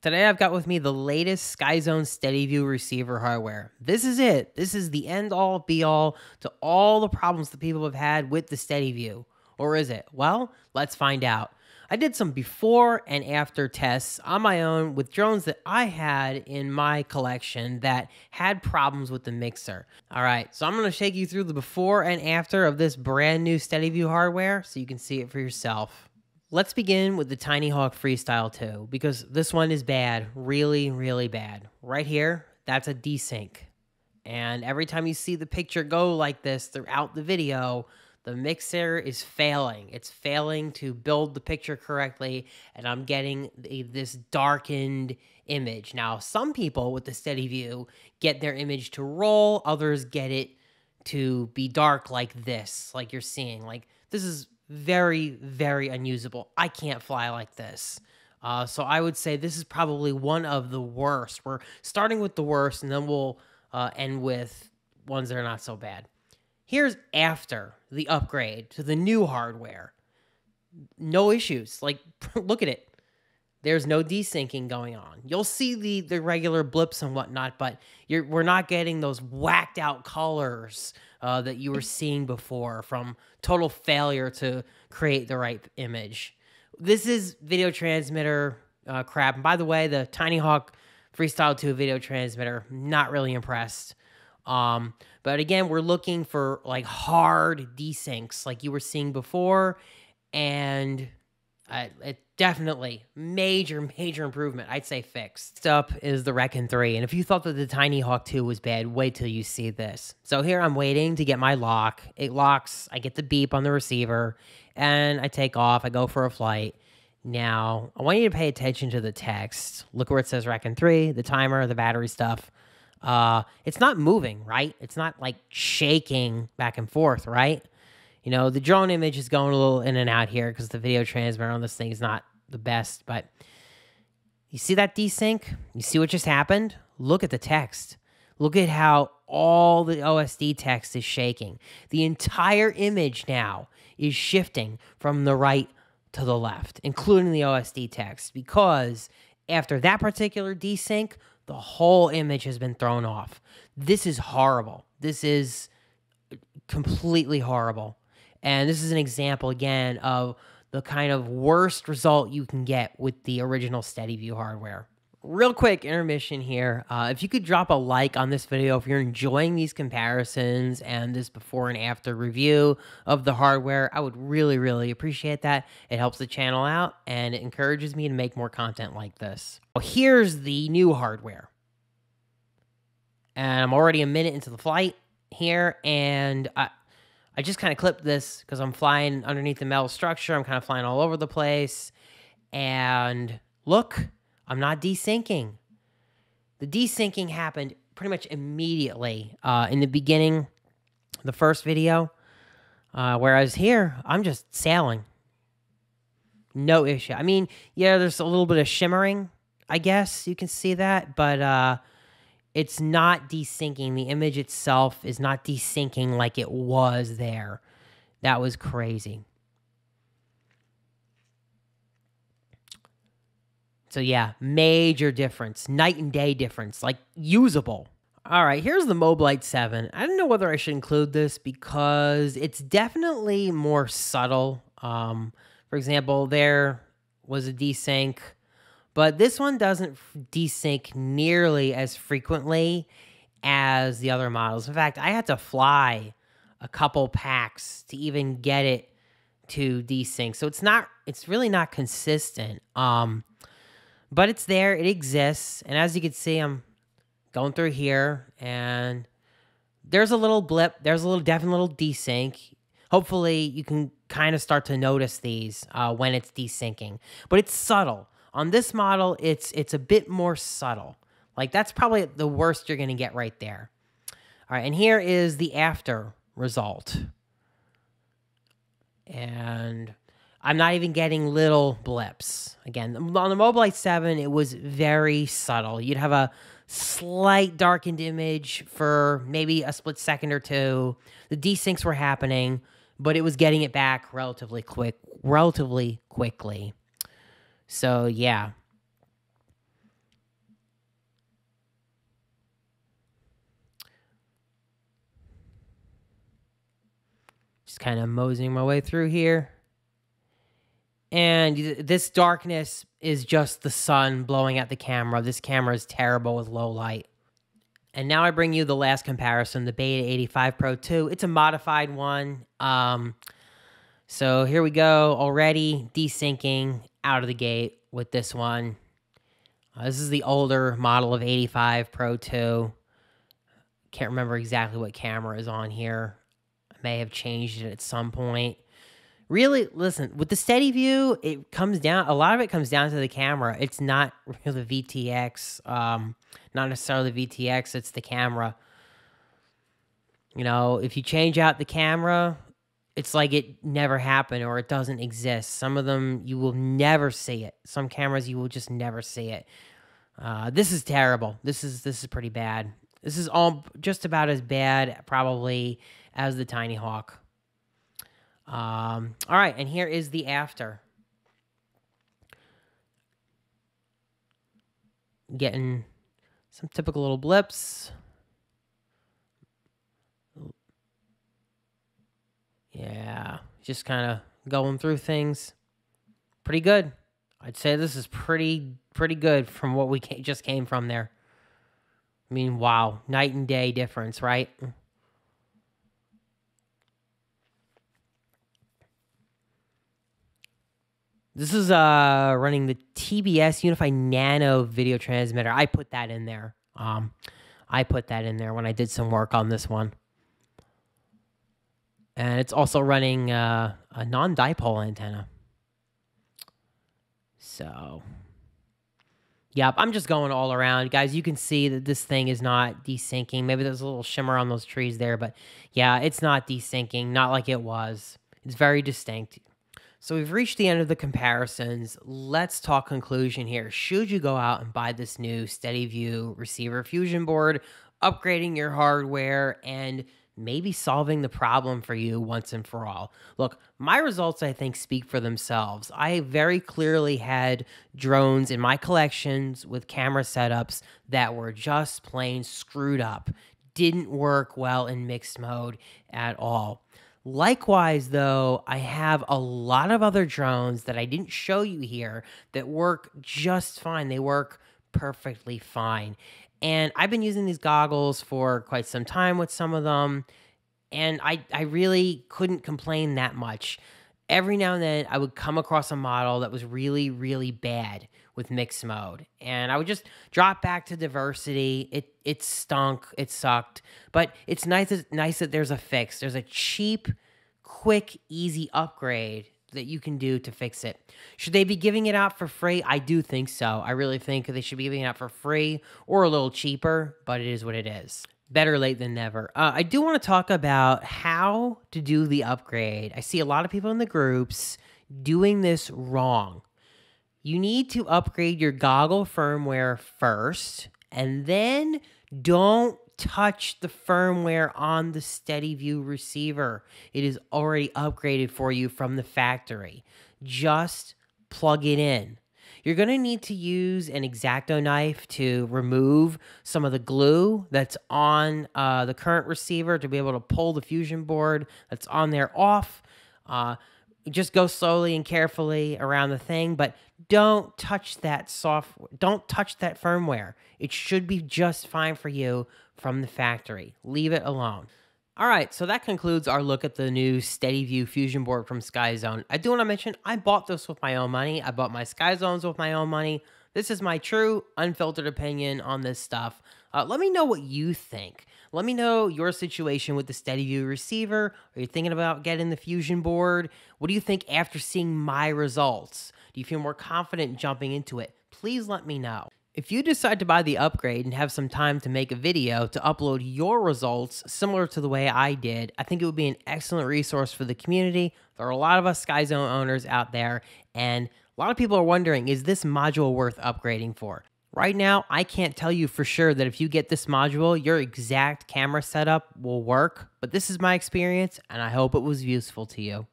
Today I've got with me the latest SkyZone SteadyView receiver hardware. This is it. This is the end all be all to all the problems that people have had with the SteadyView. Or is it? Well, let's find out. I did some before and after tests on my own with drones that I had in my collection that had problems with the mixer. All right, so I'm going to take you through the before and after of this brand new SteadyView hardware so you can see it for yourself. Let's begin with the Tiny Hawk Freestyle 2 because this one is bad, really, really bad. Right here, that's a desync. And every time you see the picture go like this throughout the video, the mixer is failing. It's failing to build the picture correctly, and I'm getting this darkened image. Now, some people with the SteadyView get their image to roll, others get it to be dark like this, like you're seeing. Like, this is very, very unusable. I can't fly like this. Uh, so I would say this is probably one of the worst. We're starting with the worst, and then we'll uh, end with ones that are not so bad. Here's after the upgrade to the new hardware. No issues. Like, look at it. There's no desyncing going on. You'll see the the regular blips and whatnot, but we're not getting those whacked out colors uh, that you were seeing before from total failure to create the right image. This is video transmitter uh, crap. And by the way, the Tiny Hawk Freestyle 2 video transmitter, not really impressed. Um, but again, we're looking for like hard desyncs like you were seeing before. And uh, it definitely major, major improvement. I'd say fixed. Next up is the Rekon 3. And if you thought that the Tiny Hawk 2 was bad, wait till you see this. So here I'm waiting to get my lock. It locks, I get the beep on the receiver, and I take off. I go for a flight. Now, I want you to pay attention to the text. Look where it says Rekon 3, the timer, the battery stuff. Uh, it's not moving, right? It's not like shaking back and forth, right? You know, the drone image is going a little in and out here because the video transmitter on this thing is not the best, but you see that desync? You see what just happened? Look at the text. Look at how all the OSD text is shaking. The entire image now is shifting from the right to the left, including the OSD text, because after that particular desync, the whole image has been thrown off. This is horrible. This is completely horrible. And this is an example again of the kind of worst result you can get with the original SteadyView hardware. Real quick intermission here. Uh, if you could drop a like on this video if you're enjoying these comparisons and this before and after review of the hardware, I would really, really appreciate that. It helps the channel out and it encourages me to make more content like this. Well, here's the new hardware. And I'm already a minute into the flight here, and I, I just kind of clipped this because I'm flying underneath the metal structure. I'm kind of flying all over the place. And look, I'm not desyncing. The desyncing happened pretty much immediately uh, in the beginning, the first video. Uh, whereas here, I'm just sailing. No issue. I mean, yeah, there's a little bit of shimmering, I guess you can see that, but uh, it's not desyncing. The image itself is not desyncing like it was there. That was crazy. So yeah, major difference, night and day difference, like usable. All right, here's the Moblite 7. I don't know whether I should include this because it's definitely more subtle. Um, for example, there was a desync, but this one doesn't desync nearly as frequently as the other models. In fact, I had to fly a couple packs to even get it to desync. So it's not it's really not consistent. Um but it's there, it exists. And as you can see, I'm going through here and there's a little blip, there's a little definite little desync. Hopefully you can kind of start to notice these uh, when it's desyncing, but it's subtle. On this model, it's it's a bit more subtle. Like that's probably the worst you're gonna get right there. All right, and here is the after result. And I'm not even getting little blips. Again, on the Moblite 7, it was very subtle. You'd have a slight darkened image for maybe a split second or two. The desyncs were happening, but it was getting it back relatively quick, relatively quickly. So, yeah. Just kind of moseying my way through here. And this darkness is just the sun blowing at the camera. This camera is terrible with low light. And now I bring you the last comparison, the Beta 85 Pro 2. It's a modified one. Um, so here we go, already desyncing out of the gate with this one. Uh, this is the older model of 85 Pro 2. Can't remember exactly what camera is on here. I may have changed it at some point really listen with the SteadyView it comes down a lot of it comes down to the camera it's not the vtx um not necessarily the vtx it's the camera you know if you change out the camera it's like it never happened or it doesn't exist. Some of them you will never see it. Some cameras you will just never see it. Uh, this is terrible. This is this is pretty bad. This is all just about as bad probably as the tiny hawk. Um, all right, and here is the after. Getting some typical little blips. Yeah, just kind of going through things. Pretty good. I'd say this is pretty pretty good from what we just came from there. I mean, wow, night and day difference, right? This is uh running the TBS Unified Nano video transmitter. I put that in there. Um, I put that in there when I did some work on this one. And it's also running uh, a non-dipole antenna. So, yep, I'm just going all around. Guys, you can see that this thing is not desyncing. Maybe there's a little shimmer on those trees there, but yeah, it's not desyncing, not like it was. It's very distinct. So we've reached the end of the comparisons. Let's talk conclusion here. Should you go out and buy this new SteadyView receiver fusion board, upgrading your hardware, and maybe solving the problem for you once and for all. Look, my results, I think, speak for themselves. I very clearly had drones in my collections with camera setups that were just plain screwed up, didn't work well in mixed mode at all. Likewise, though, I have a lot of other drones that I didn't show you here that work just fine. They work perfectly fine. And I've been using these goggles for quite some time with some of them, and I, I really couldn't complain that much. Every now and then, I would come across a model that was really, really bad with mixed mode, and I would just drop back to diversity. It it stunk, it sucked, but it's nice nice that there's a fix. There's a cheap, quick, easy upgrade that you can do to fix it. Should they be giving it out for free? I do think so. I really think they should be giving it out for free or a little cheaper, but it is what it is. Better late than never. Uh, I do want to talk about how to do the upgrade. I see a lot of people in the groups doing this wrong. You need to upgrade your goggle firmware first and then don't touch the firmware on the SteadyView receiver. It is already upgraded for you from the factory. Just plug it in. You're going to need to use an X-Acto knife to remove some of the glue that's on uh, the current receiver to be able to pull the fusion board that's on there off. Uh, just go slowly and carefully around the thing, but don't touch that software. Don't touch that firmware. It should be just fine for you from the factory. Leave it alone. All right, so that concludes our look at the new SteadyView Fusion board from SkyZone. I do want to mention I bought this with my own money. I bought my SkyZones with my own money. This is my true, unfiltered opinion on this stuff. Uh, let me know what you think. Let me know your situation with the SteadyView receiver. Are you thinking about getting the Fusion board? What do you think after seeing my results? Do you feel more confident jumping into it? Please let me know. If you decide to buy the upgrade and have some time to make a video to upload your results similar to the way I did, I think it would be an excellent resource for the community. There are a lot of us SkyZone owners out there, and a lot of people are wondering, is this module worth upgrading for? Right now, I can't tell you for sure that if you get this module, your exact camera setup will work, but this is my experience and I hope it was useful to you.